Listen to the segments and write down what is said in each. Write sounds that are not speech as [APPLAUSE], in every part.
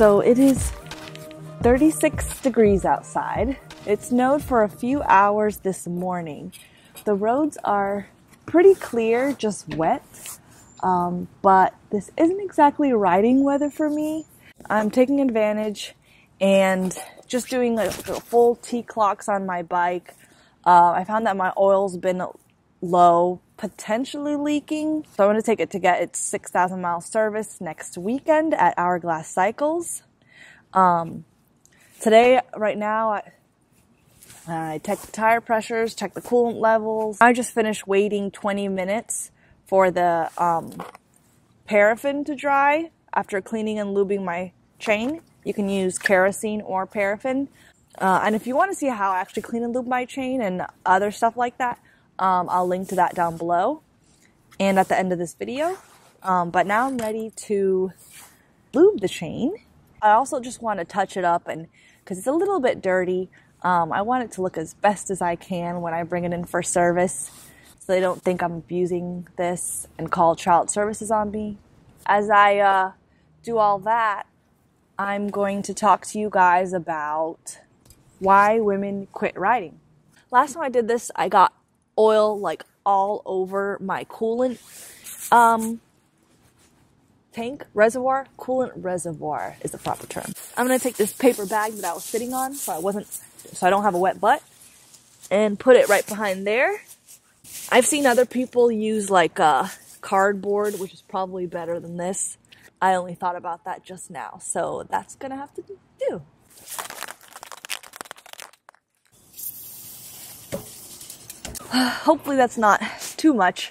So it is 36 degrees outside. It snowed for a few hours this morning. The roads are pretty clear, just wet. Um, but this isn't exactly riding weather for me. I'm taking advantage and just doing a full T-CLOCS on my bike. Uh, I found that my oil's been low, potentially leaking. So I'm going to take it to get its 6,000 mile service next weekend at Hourglass Cycles. Um, today, right now, I, I check the tire pressures, check the coolant levels. I just finished waiting 20 minutes for the um, paraffin to dry after cleaning and lubing my chain. You can use kerosene or paraffin. Uh, and if you want to see how I actually clean and lube my chain and other stuff like that, um, I'll link to that down below and at the end of this video. Um, but now I'm ready to lube the chain. I also just want to touch it up and because it's a little bit dirty. Um, I want it to look as best as I can when I bring it in for service so they don't think I'm abusing this and call child services on me. As I uh, do all that, I'm going to talk to you guys about why women quit riding. Last time I did this, I got oil like all over my coolant um, tank reservoir. Coolant reservoir is the proper term. I'm gonna take this paper bag that I was sitting on, so I wasn't, so I don't have a wet butt, and put it right behind there. I've seen other people use like uh, cardboard, which is probably better than this. I only thought about that just now, so that's gonna have to do. [SIGHS] Hopefully that's not too much.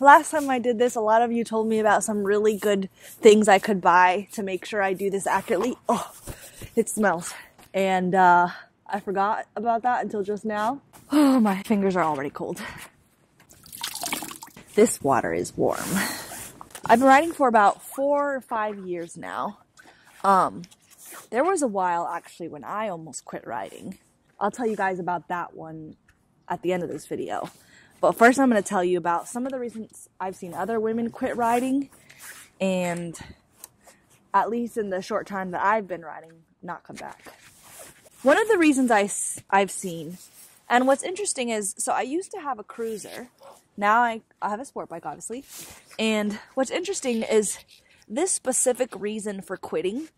Last time I did this, a lot of you told me about some really good things I could buy to make sure I do this accurately. Oh, it smells. And, uh, I forgot about that until just now. Oh, [SIGHS] my fingers are already cold. This water is warm. I've been riding for about four or five years now. Um, there was a while actually when I almost quit riding. I'll tell you guys about that one at the end of this video. But first I'm going to tell you about some of the reasons I've seen other women quit riding and at least in the short time that I've been riding, not come back. One of the reasons I, I've seen, and what's interesting is, so I used to have a cruiser now I, I have a sport bike, obviously. And what's interesting is this specific reason for quitting,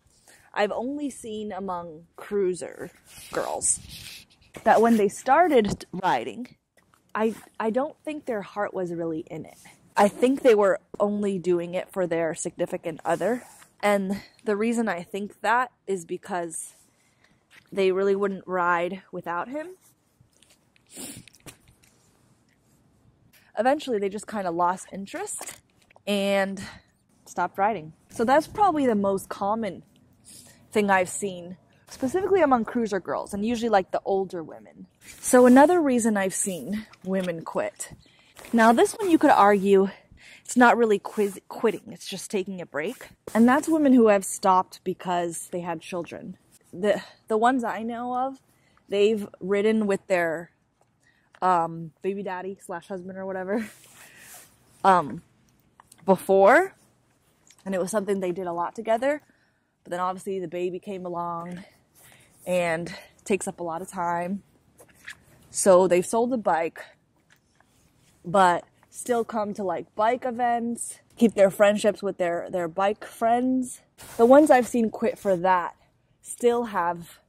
I've only seen among cruiser girls. That when they started riding, I, I don't think their heart was really in it. I think they were only doing it for their significant other. And the reason I think that is because they really wouldn't ride without him eventually they just kind of lost interest and stopped riding. So that's probably the most common thing I've seen, specifically among cruiser girls and usually like the older women. So another reason I've seen women quit. Now this one you could argue it's not really quiz- quitting, it's just taking a break. And that's women who have stopped because they had children. The the ones I know of, they've ridden with their um, baby daddy slash husband or whatever, [LAUGHS] um, before, and it was something they did a lot together. But then obviously the baby came along and takes up a lot of time. So they've sold the bike, but still come to like bike events, keep their friendships with their, their bike friends. The ones I've seen quit for that still have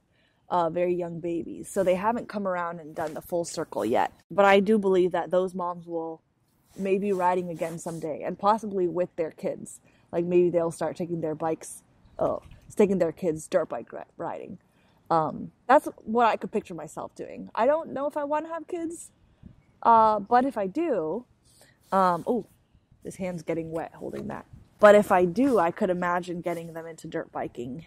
uh, very young babies. So they haven't come around and done the full circle yet. But I do believe that those moms will maybe riding again someday and possibly with their kids. Like maybe they'll start taking their bikes, oh, taking their kids dirt bike riding. Um, that's what I could picture myself doing. I don't know if I want to have kids, uh, but if I do, um, oh, this hand's getting wet holding that. But if I do, I could imagine getting them into dirt biking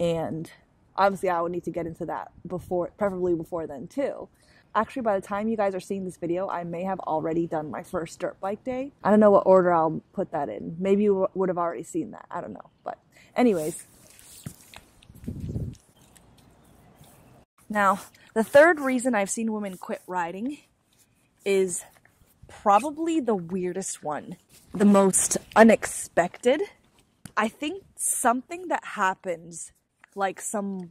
and obviously I would need to get into that before, preferably before then too. Actually, by the time you guys are seeing this video, I may have already done my first dirt bike day. I don't know what order I'll put that in. Maybe you would have already seen that. I don't know. But anyways. Now, the third reason I've seen women quit riding is probably the weirdest one, the most unexpected. I think something that happens, like some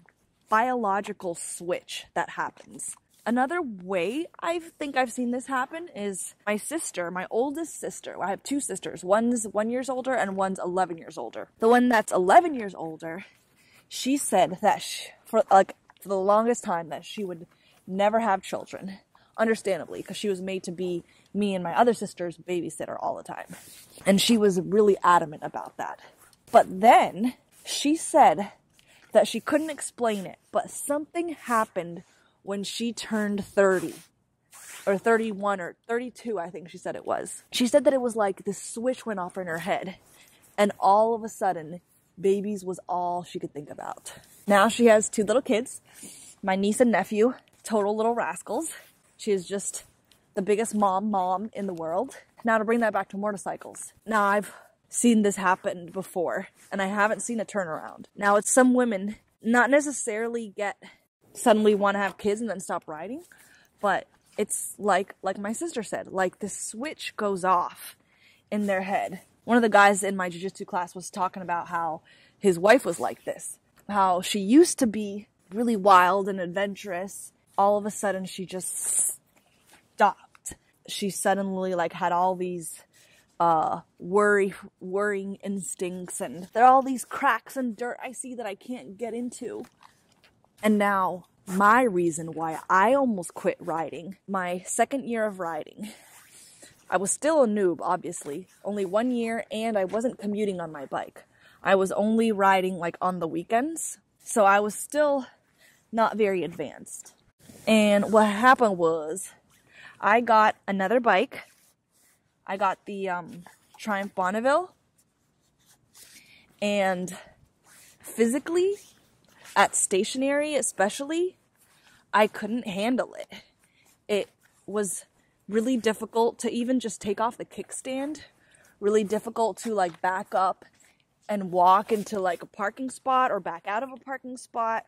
biological switch that happens. Another way I think I've seen this happen is my sister, my oldest sister. I have two sisters. One's one years older and one's 11 years older. The one that's 11 years older, she said that she, for like for the longest time that she would never have children. Understandably, because she was made to be me and my other sister's babysitter all the time. And she was really adamant about that. But then she said that she couldn't explain it, but something happened when she turned 30 or 31 or 32, I think she said it was. She said that it was like the switch went off in her head, and all of a sudden, babies was all she could think about. Now she has two little kids, my niece and nephew, total little rascals. She is just the biggest mom mom in the world. Now to bring that back to motorcycles. Now I've seen this happen before and I haven't seen a turnaround. Now it's some women not necessarily get suddenly want to have kids and then stop riding. But it's like like my sister said, like the switch goes off in their head. One of the guys in my jiu-jitsu class was talking about how his wife was like this. How she used to be really wild and adventurous. All of a sudden she just stopped. She suddenly like had all these uh worry worrying instincts and there are all these cracks and dirt I see that I can't get into. And now, my reason why I almost quit riding, my second year of riding. I was still a noob, obviously, only one year, and I wasn't commuting on my bike. I was only riding like on the weekends, so I was still not very advanced. And what happened was, I got another bike. I got the um, Triumph Bonneville, and physically, at stationary especially, I couldn't handle it. It was really difficult to even just take off the kickstand, really difficult to like back up and walk into like a parking spot or back out of a parking spot.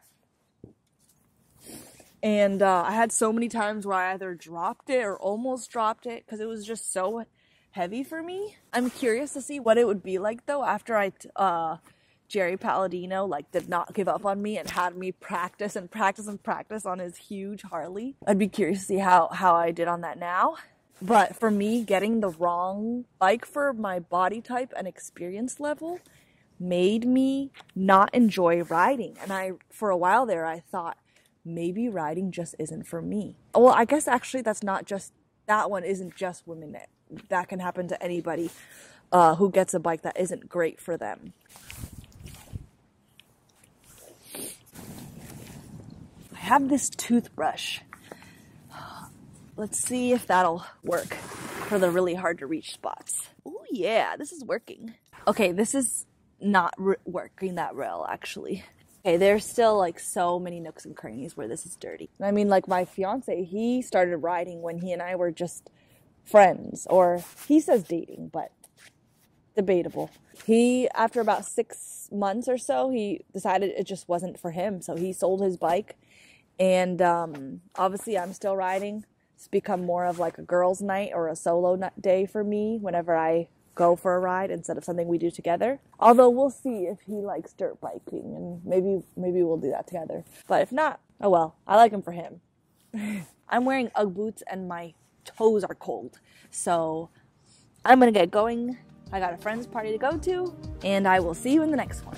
And uh, I had so many times where I either dropped it or almost dropped it because it was just so heavy for me. I'm curious to see what it would be like though after I uh, Jerry Palladino like did not give up on me and had me practice and practice and practice on his huge Harley. I'd be curious to see how how I did on that now. But for me, getting the wrong bike for my body type and experience level made me not enjoy riding. And I, for a while there, I thought maybe riding just isn't for me. Well, I guess actually that's not just, that one isn't just women. That, can happen to anybody uh, who gets a bike that isn't great for them. I have this toothbrush. Let's see if that'll work for the really hard to reach spots. Oh yeah, this is working. Okay, this is not working that well actually. Okay, there's still like so many nooks and crannies where this is dirty. I mean, like my fiance, he started riding when he and I were just friends, or he says dating, but debatable. He, after about six months or so, he decided it just wasn't for him. So he sold his bike and um, obviously, I'm still riding. It's become more of like a girls' night or a solo day for me whenever I go for a ride instead of something we do together. Although we'll see if he likes dirt biking and maybe maybe we'll do that together. But if not, oh well. I like him for him. [LAUGHS] I'm wearing UGG boots and my toes are cold. So I'm gonna get going. I got a friend's party to go to, and I will see you in the next one.